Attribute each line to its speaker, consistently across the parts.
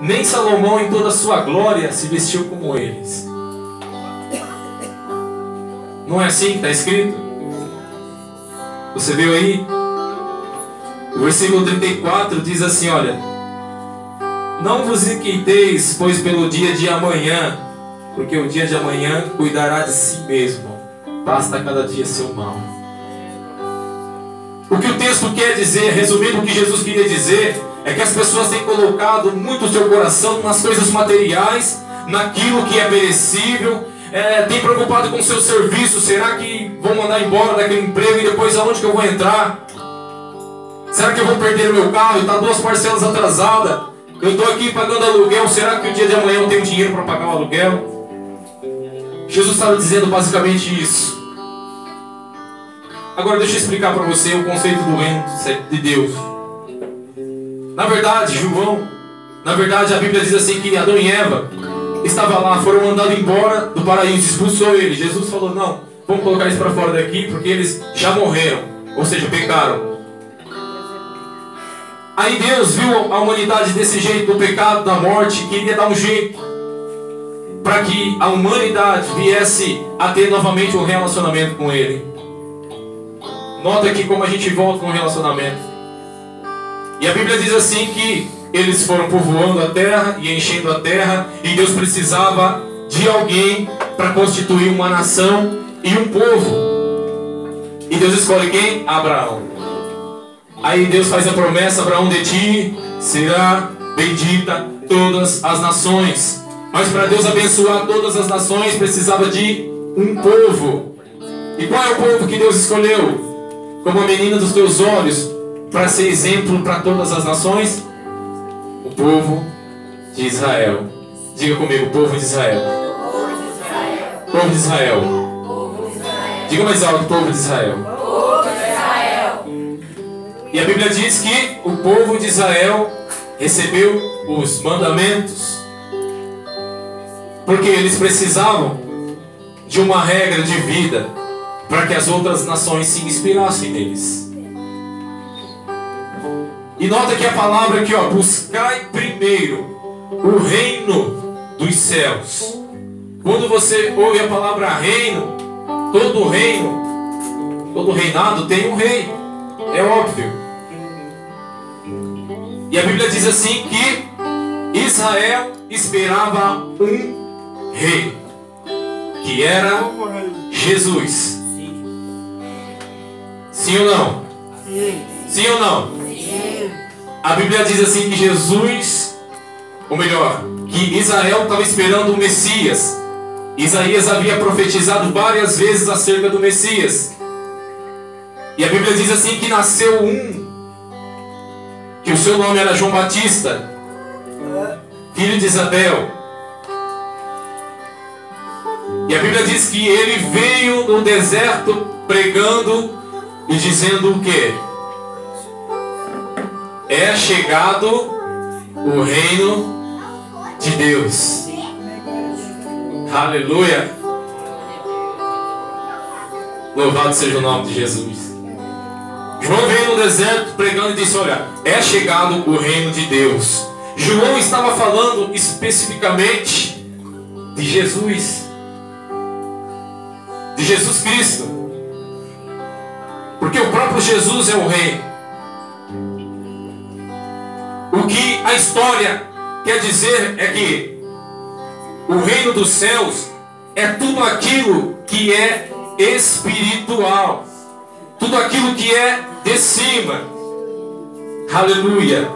Speaker 1: Nem Salomão, em toda a sua glória, se vestiu como eles. Não é assim que está escrito? Você viu aí? O versículo 34 diz assim: Olha, não vos inquieteis, pois pelo dia de amanhã, porque o dia de amanhã cuidará de si mesmo, basta cada dia seu mal. O que o texto quer dizer, resumindo o que Jesus queria dizer, é que as pessoas têm colocado muito o seu coração nas coisas materiais, naquilo que é perecível, é, tem preocupado com o seu serviço, será que vão mandar embora daquele emprego e depois aonde que eu vou entrar? Será que eu vou perder o meu carro está duas parcelas atrasadas? Eu estou aqui pagando aluguel, será que o dia de amanhã eu tenho dinheiro para pagar o aluguel? Jesus estava dizendo basicamente isso. Agora deixa eu explicar para você o conceito do reino de Deus. Na verdade, João, na verdade a Bíblia diz assim que Adão e Eva estava lá, foram mandados embora do paraíso, expulsou ele. Jesus falou: Não, vamos colocar eles para fora daqui, porque eles já morreram, ou seja, pecaram. Aí Deus viu a humanidade desse jeito, do pecado, da morte, queria dar um jeito para que a humanidade viesse a ter novamente um relacionamento com Ele. Nota aqui como a gente volta com um relacionamento. E a Bíblia diz assim que eles foram povoando a terra e enchendo a terra, e Deus precisava de alguém para constituir uma nação e um povo. E Deus escolhe quem? Abraão. Aí Deus faz a promessa: Abraão, de ti será bendita todas as nações. Mas para Deus abençoar todas as nações, precisava de um povo. E qual é o povo que Deus escolheu? Como a menina dos teus olhos, para ser exemplo para todas as nações? o povo de Israel. Diga comigo, povo de Israel. Povo de Israel. Diga mais alto, povo de Israel. E a Bíblia diz que o povo de Israel recebeu os mandamentos porque eles precisavam de uma regra de vida para que as outras nações se inspirassem neles. E nota que a palavra aqui, ó, buscai primeiro o reino dos céus. Quando você ouve a palavra reino, todo reino, todo reinado tem um rei. É óbvio. E a Bíblia diz assim que Israel esperava um rei, que era Jesus. Sim ou não? Sim ou não? A Bíblia diz assim que Jesus, ou melhor, que Israel estava esperando o Messias. Isaías havia profetizado várias vezes acerca do Messias. E a Bíblia diz assim que nasceu um, que o seu nome era João Batista, filho de Isabel. E a Bíblia diz que ele veio no deserto pregando e dizendo o quê? É chegado o reino de Deus. Aleluia. Louvado seja o nome de Jesus. João veio no deserto pregando e disse: Olha, é chegado o reino de Deus. João estava falando especificamente de Jesus, de Jesus Cristo, porque o próprio Jesus é o Rei. A história quer dizer é que o reino dos céus é tudo aquilo que é espiritual, tudo aquilo que é de cima. Aleluia.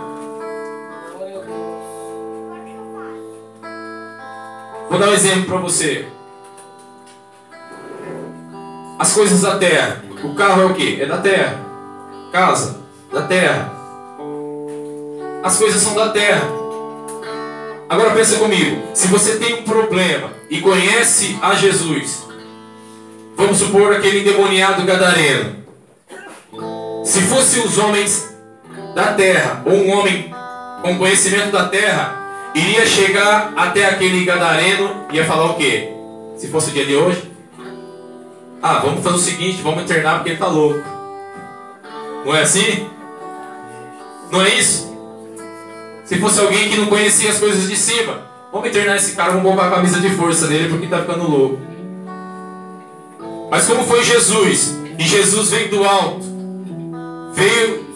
Speaker 1: Vou dar um exemplo para você. As coisas da terra. O carro é o que? É da terra. Casa, da terra as coisas são da terra. Agora pensa comigo, se você tem um problema e conhece a Jesus, vamos supor aquele endemoniado gadareno. Se fosse os homens da terra, ou um homem com conhecimento da terra, iria chegar até aquele gadareno e ia falar o quê? Se fosse o dia de hoje? Ah, vamos fazer o seguinte, vamos internar porque ele está louco. Não é assim? Não é isso? Se fosse alguém que não conhecia as coisas de cima, vamos internar esse cara, vamos colocar a camisa de força dele porque está ficando louco. Mas como foi Jesus? E Jesus veio do alto, veio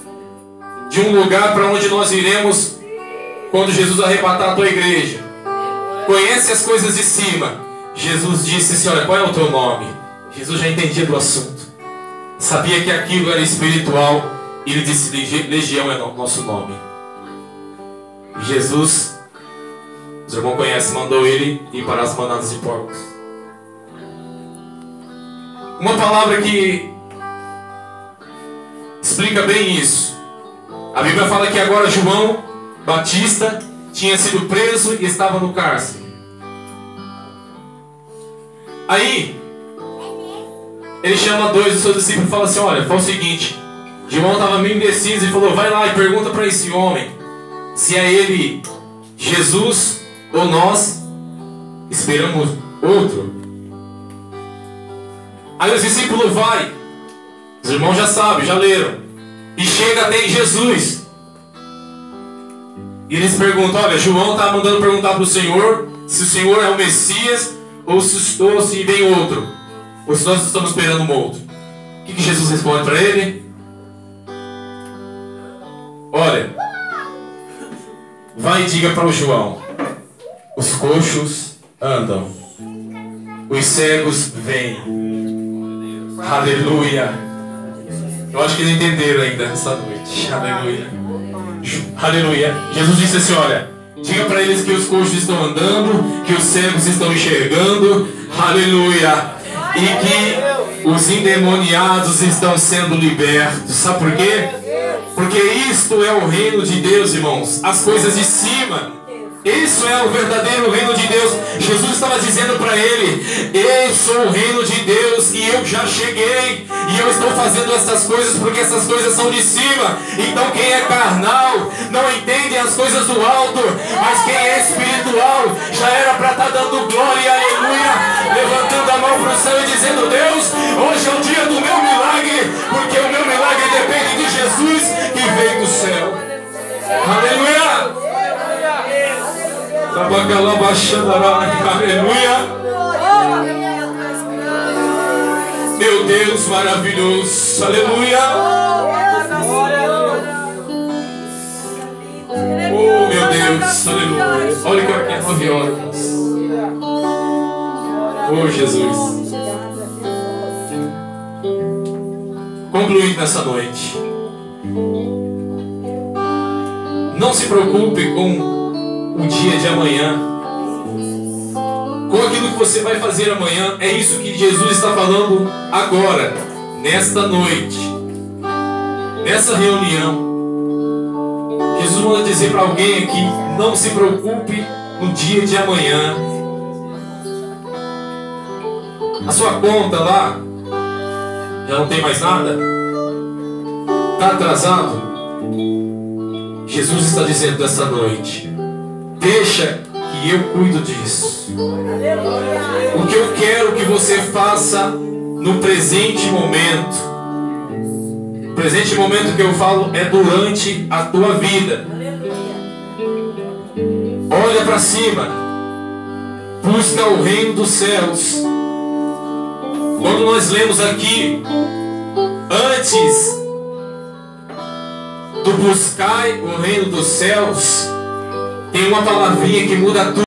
Speaker 1: de um lugar para onde nós iremos quando Jesus arrebatar a tua igreja. Conhece as coisas de cima. Jesus disse assim: Olha, qual é o teu nome? Jesus já entendia do assunto. Sabia que aquilo era espiritual. E ele disse: Legião é nosso nome. Jesus, os irmãos conhecem, mandou ele ir para as manadas de porcos. Uma palavra que explica bem isso. A Bíblia fala que agora João Batista tinha sido preso e estava no cárcere. Aí, ele chama dois dos seus discípulos e fala assim: Olha, foi o seguinte. João estava meio indeciso e falou: Vai lá e pergunta para esse homem se é ele Jesus ou nós esperamos outro. Aí os discípulos vai, os irmãos já sabem, já leram, e chega até Jesus. E eles perguntam: Olha, João está mandando perguntar para o Senhor se o Senhor é o Messias ou se, ou se vem outro, ou se nós estamos esperando um outro. O que, que Jesus responde para ele? Olha, vai e diga para o João: os coxos andam, os cegos vêm. Aleluia. Eu acho que eles entenderam ainda essa noite. Aleluia. Aleluia. Jesus disse assim: Olha, diga para eles que os coxos estão andando, que os cegos estão enxergando. Aleluia. E que os endemoniados estão sendo libertos. Sabe por quê? Porque isto é o reino de Deus, irmãos. As coisas de cima. Isso é o verdadeiro reino de Deus. Jesus estava dizendo para ele: Eu sou o reino de Deus e eu já cheguei. E eu estou fazendo essas coisas porque essas coisas são de cima. Então quem é carnal não entende as coisas do alto. Mas quem é espiritual já era para estar tá dando glória, aleluia. Levantando Aleluia. Meu Deus maravilhoso. Aleluia. Oh, meu Deus. Aleluia. Olha que aqui é nove horas. Oh, Jesus. Concluindo nessa noite. Não se preocupe com o dia de amanhã. Com aquilo que você vai fazer amanhã, é isso que Jesus está falando agora, nesta noite, nessa reunião. Jesus manda dizer para alguém aqui: não se preocupe no dia de amanhã. A sua conta lá já não tem mais nada? Está atrasado? Jesus está dizendo essa noite: Deixa que eu cuido disso. O que eu quero que você faça no presente momento. O presente momento que eu falo é durante a tua vida. Olha para cima. Busca o reino dos céus. Quando nós lemos aqui, antes do buscar o reino dos céus, tem uma palavrinha que muda tudo.